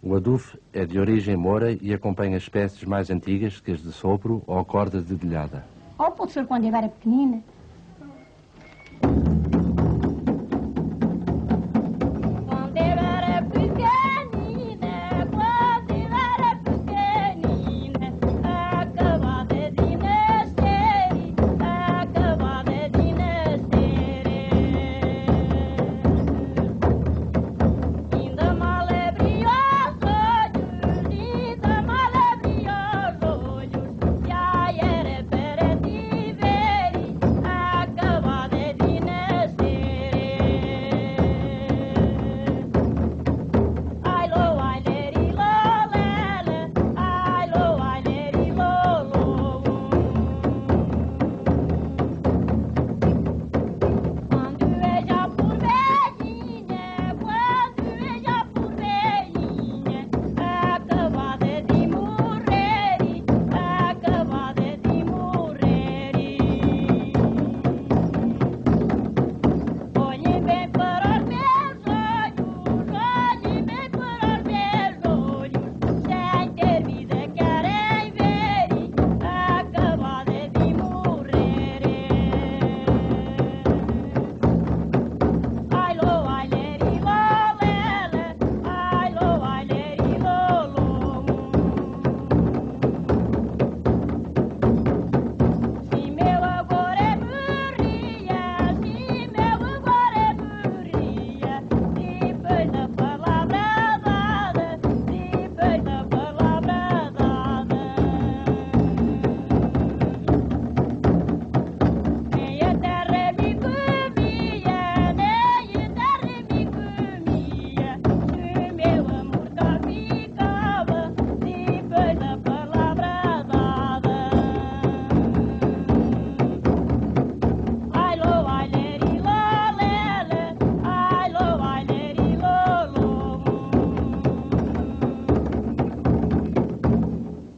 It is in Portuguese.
O adufe é de origem moura e acompanha espécies mais antigas que as de sopro ou corda dedilhada. Ou pode professor, quando eu era pequenina,